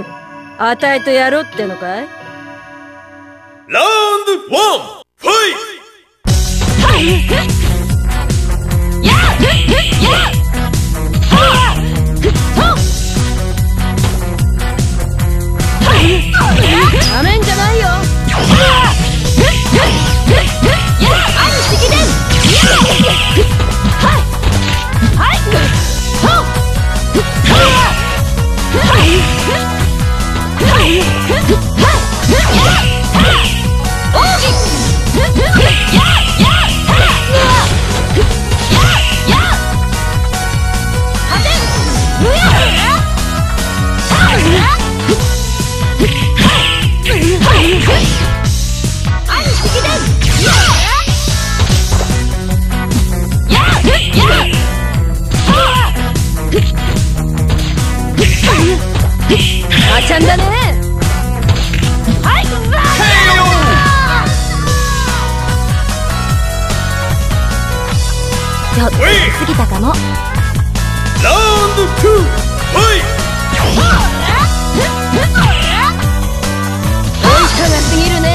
与えてやろうってのかい？ラウンドワン！ちょっと過ぎたかも。ラウンドツー。ファイ本価が過ぎるね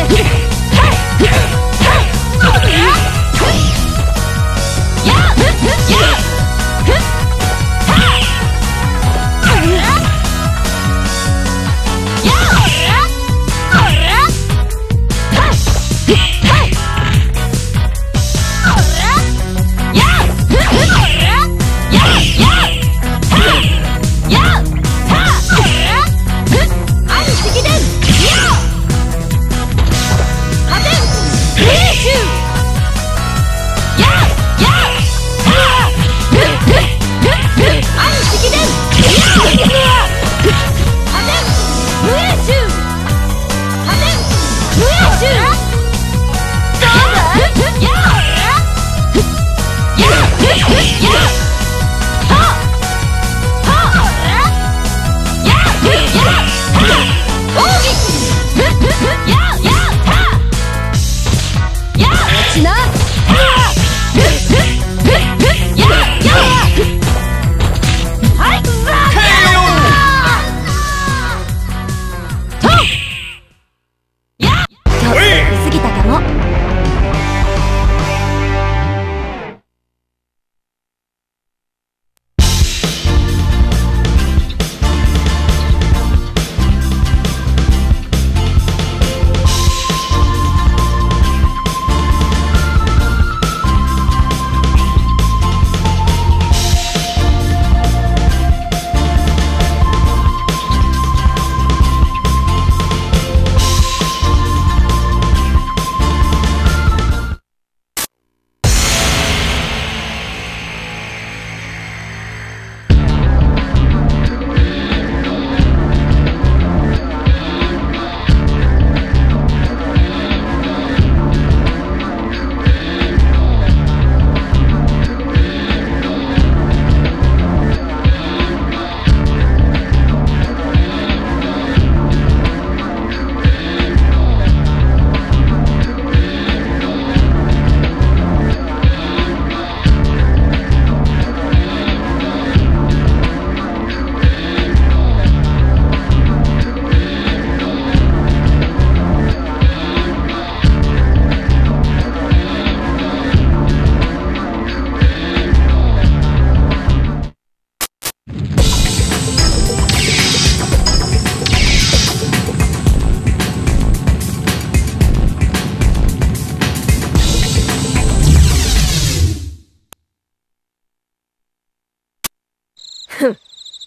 ち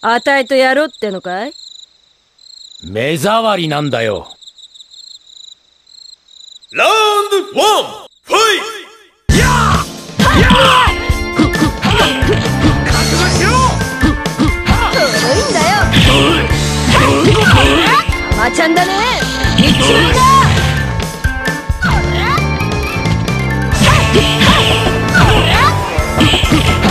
与えてやろうってのかい？目障りなんだよ。 Round one fight 古いんだよ。あちゃんだね。一撃だ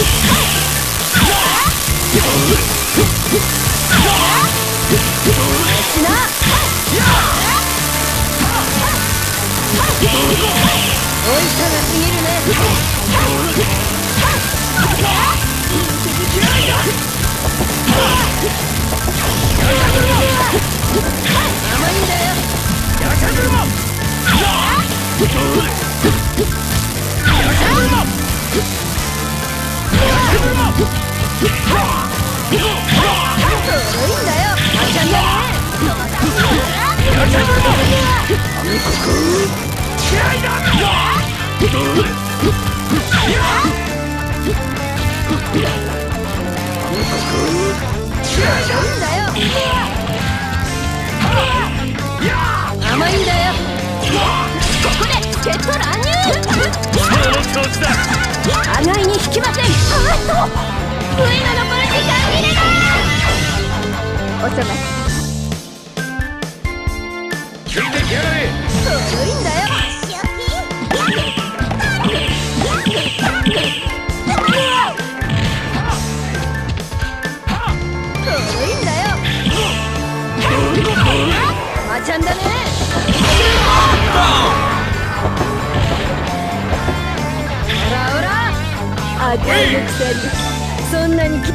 おいここでゲット乱入その調子だおそばついんだよちゃんだねほらほら赤いそんなにフ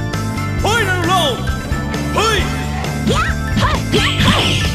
ァイナルラウンドファ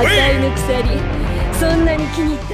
赤いの鎖そんなに気に入った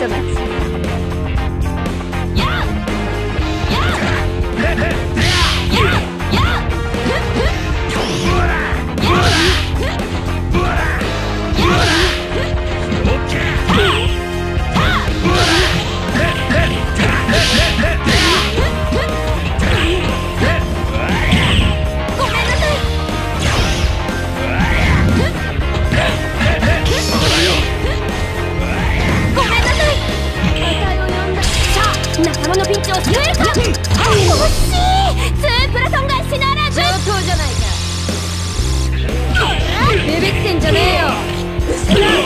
So much. ビビってんじゃねえよ。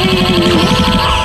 Lemon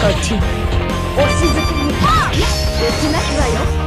こっち。お静かに。できますわよ